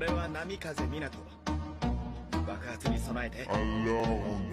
俺は波風湊爆発に備えて Alone.